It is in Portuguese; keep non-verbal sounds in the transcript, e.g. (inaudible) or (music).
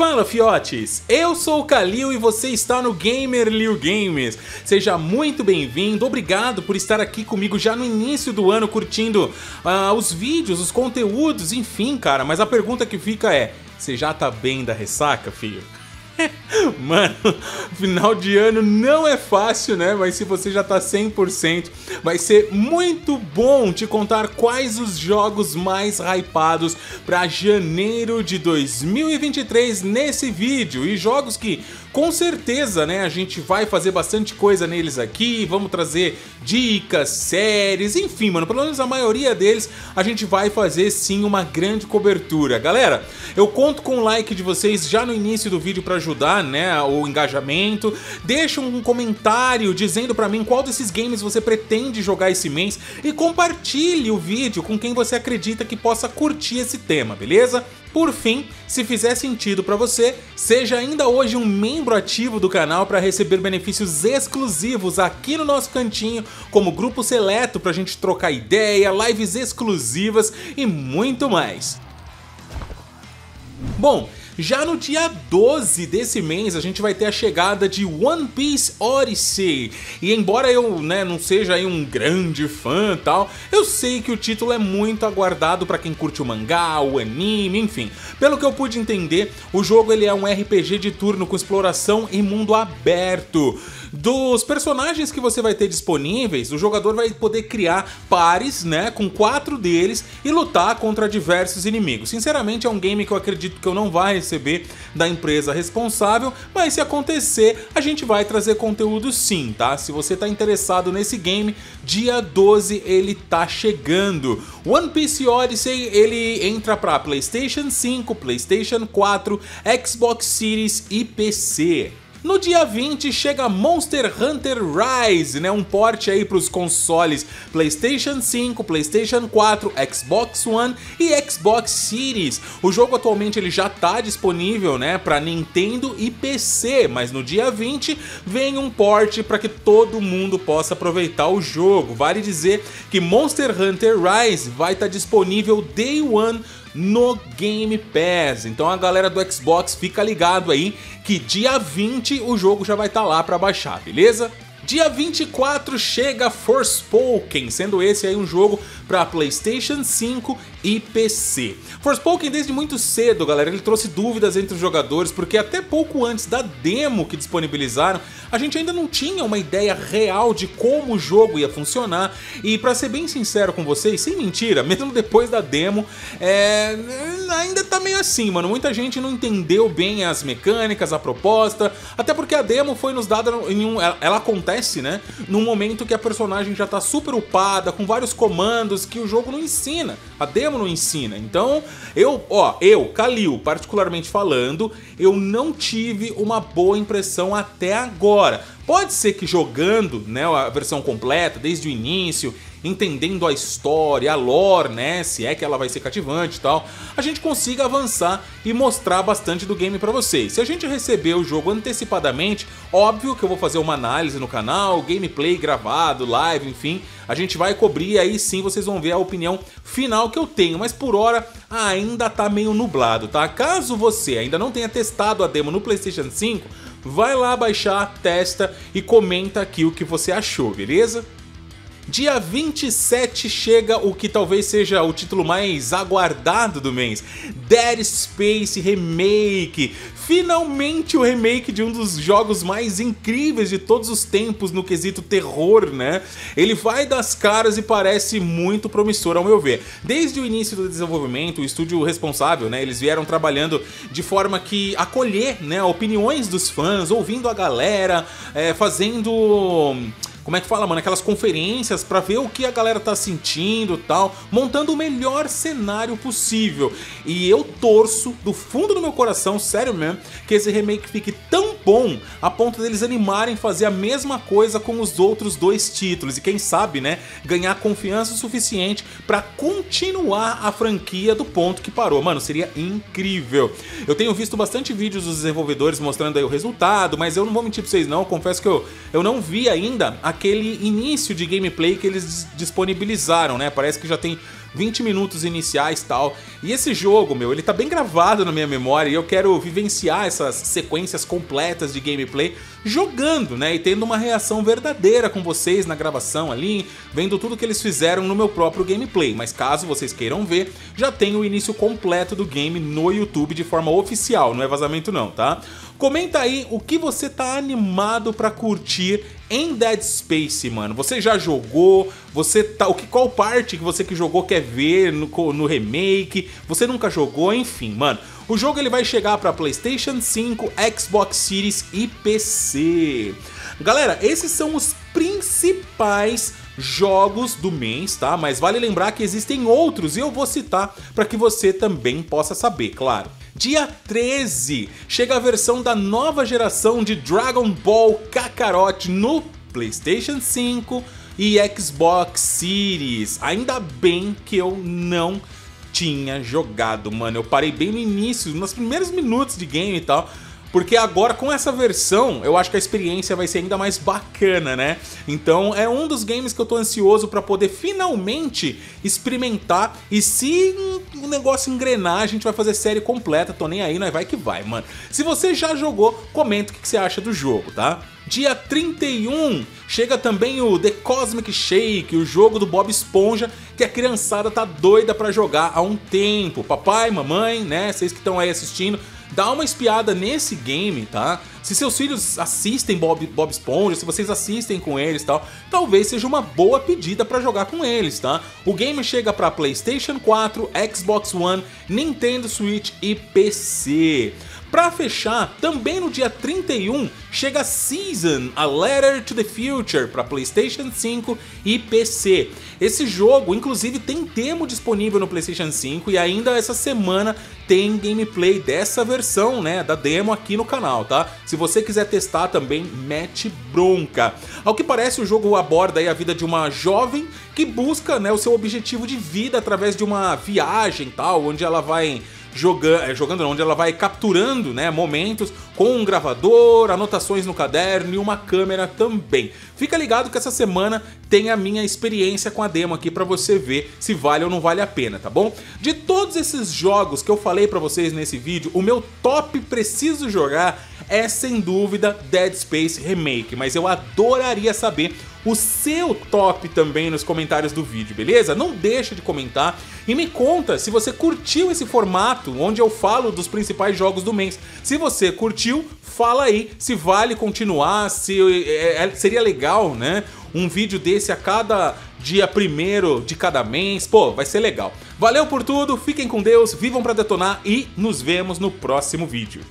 Fala fiotes, eu sou o Kalil e você está no Gamer Liu Games. Seja muito bem-vindo, obrigado por estar aqui comigo já no início do ano curtindo uh, os vídeos, os conteúdos, enfim, cara. Mas a pergunta que fica é: você já tá bem da ressaca, filho? (laughs) Mano, final de ano não é fácil, né? Mas se você já tá 100%, vai ser muito bom te contar quais os jogos mais hypados para janeiro de 2023 nesse vídeo. E jogos que com certeza, né, a gente vai fazer bastante coisa neles aqui, vamos trazer dicas, séries, enfim, mano, pelo menos a maioria deles a gente vai fazer sim uma grande cobertura. Galera, eu conto com o like de vocês já no início do vídeo para ajudar, né, o engajamento. Deixa um comentário dizendo para mim qual desses games você pretende jogar esse mês e compartilhe o vídeo com quem você acredita que possa curtir esse tema, beleza? Por fim, se fizer sentido para você, seja ainda hoje um membro ativo do canal para receber benefícios exclusivos aqui no nosso cantinho, como grupo seleto para a gente trocar ideia, lives exclusivas e muito mais. Bom, já no dia 12 desse mês, a gente vai ter a chegada de One Piece Odyssey. E embora eu né, não seja um grande fã tal, eu sei que o título é muito aguardado para quem curte o mangá, o anime, enfim. Pelo que eu pude entender, o jogo ele é um RPG de turno com exploração em mundo aberto. Dos personagens que você vai ter disponíveis, o jogador vai poder criar pares, né, com quatro deles e lutar contra diversos inimigos. Sinceramente, é um game que eu acredito que eu não vai receber da empresa responsável, mas se acontecer, a gente vai trazer conteúdo sim, tá? Se você tá interessado nesse game, dia 12 ele tá chegando. One Piece Odyssey, ele entra para PlayStation 5, PlayStation 4, Xbox Series e PC. No dia 20 chega Monster Hunter Rise, né, um porte aí para os consoles PlayStation 5, PlayStation 4, Xbox One e Xbox Series. O jogo atualmente ele já está disponível, né, para Nintendo e PC, mas no dia 20 vem um porte para que todo mundo possa aproveitar o jogo. Vale dizer que Monster Hunter Rise vai estar tá disponível day one no Game Pass. Então a galera do Xbox fica ligado aí que dia 20 o jogo já vai estar tá lá para baixar, beleza? Dia 24 chega Forspoken, sendo esse aí um jogo para PlayStation 5 e PC. Forspoken desde muito cedo, galera, ele trouxe dúvidas entre os jogadores porque até pouco antes da demo que disponibilizaram, a gente ainda não tinha uma ideia real de como o jogo ia funcionar e para ser bem sincero com vocês, sem mentira, (laughs) mesmo depois da demo, é... ainda tá meio assim, mano. Muita gente não entendeu bem as mecânicas, a proposta, até porque a demo foi nos dada em um... ela acontece, né, num momento que a personagem já tá super upada, com vários comandos que o jogo não ensina. A demo não ensina. Então, eu, ó, eu, Kalil, particularmente falando, eu não tive uma boa impressão até agora. Pode ser que jogando, né, a versão completa desde o início entendendo a história, a lore, né, se é que ela vai ser cativante e tal, a gente consiga avançar e mostrar bastante do game para vocês. Se a gente receber o jogo antecipadamente, óbvio que eu vou fazer uma análise no canal, gameplay gravado, live, enfim, a gente vai cobrir aí sim vocês vão ver a opinião final que eu tenho, mas por hora ainda tá meio nublado, tá? Caso você ainda não tenha testado a demo no PlayStation 5, vai lá baixar, testa e comenta aqui o que você achou, beleza? Dia 27 chega o que talvez seja o título mais aguardado do mês, Dead Space Remake. Finalmente o remake de um dos jogos mais incríveis de todos os tempos no quesito terror, né? Ele vai das caras e parece muito promissor ao meu ver. Desde o início do desenvolvimento, o estúdio responsável, né, eles vieram trabalhando de forma que acolher, né, opiniões dos fãs, ouvindo a galera, é, fazendo como é que fala, mano? Aquelas conferências para ver o que a galera tá sentindo tal, montando o melhor cenário possível. E eu torço do fundo do meu coração, sério mesmo, que esse remake fique tão bom a ponto deles animarem fazer a mesma coisa com os outros dois títulos e quem sabe, né, ganhar confiança o suficiente para continuar a franquia do ponto que parou. Mano, seria incrível. Eu tenho visto bastante vídeos dos desenvolvedores mostrando aí o resultado, mas eu não vou mentir pra vocês não, confesso que eu, eu não vi ainda aquele início de gameplay que eles disponibilizaram, né? Parece que já tem 20 minutos iniciais tal. E esse jogo, meu, ele tá bem gravado na minha memória e eu quero vivenciar essas sequências completas de gameplay jogando, né? E tendo uma reação verdadeira com vocês na gravação ali, vendo tudo que eles fizeram no meu próprio gameplay. Mas caso vocês queiram ver, já tem o início completo do game no YouTube de forma oficial, não é vazamento não, tá? Comenta aí o que você tá animado para curtir em Dead Space, mano. Você já jogou? Você tá, o que qual parte que você que jogou quer ver no, no remake? Você nunca jogou? Enfim, mano. O jogo ele vai chegar para PlayStation 5, Xbox Series e PC. Galera, esses são os principais jogos do mês, tá? Mas vale lembrar que existem outros e eu vou citar para que você também possa saber, claro. Dia 13 chega a versão da nova geração de Dragon Ball Kakarot no PlayStation 5 e Xbox Series. Ainda bem que eu não tinha jogado, mano. Eu parei bem no início, nos primeiros minutos de game e tal porque agora com essa versão, eu acho que a experiência vai ser ainda mais bacana, né? Então é um dos games que eu tô ansioso para poder finalmente experimentar e se o negócio engrenar, a gente vai fazer série completa, tô nem aí, nós vai que vai, mano. Se você já jogou, comenta o que você acha do jogo, tá? Dia 31 chega também o The Cosmic Shake, o jogo do Bob Esponja, que a criançada tá doida para jogar há um tempo. Papai, mamãe, né, vocês que estão aí assistindo, dá uma espiada nesse game, tá? Se seus filhos assistem Bob, Bob Esponja, se vocês assistem com eles tal, talvez seja uma boa pedida para jogar com eles, tá? O game chega para PlayStation 4, Xbox One, Nintendo Switch e PC. Para fechar, também no dia 31 chega Season, A Letter to the Future para PlayStation 5 e PC. Esse jogo, inclusive, tem demo disponível no PlayStation 5 e ainda essa semana tem gameplay dessa versão, né, da demo aqui no canal, tá? Se você quiser testar também, mete bronca. Ao que parece, o jogo aborda a vida de uma jovem que busca, né, o seu objetivo de vida através de uma viagem, tal, onde ela vai jogando, é, jogando onde ela vai capturando né, momentos com um gravador, anotações no caderno e uma câmera também. Fica ligado que essa semana tem a minha experiência com a demo aqui para você ver se vale ou não vale a pena, tá bom? De todos esses jogos que eu falei para vocês nesse vídeo, o meu top preciso jogar é sem dúvida Dead Space Remake, mas eu adoraria saber o seu top também nos comentários do vídeo, beleza? Não deixa de comentar e me conta se você curtiu esse formato onde eu falo dos principais jogos do mês. Se você curtiu, fala aí se vale continuar, se é, é, seria legal, né? Um vídeo desse a cada dia primeiro de cada mês. Pô, vai ser legal. Valeu por tudo, fiquem com Deus, vivam para detonar e nos vemos no próximo vídeo.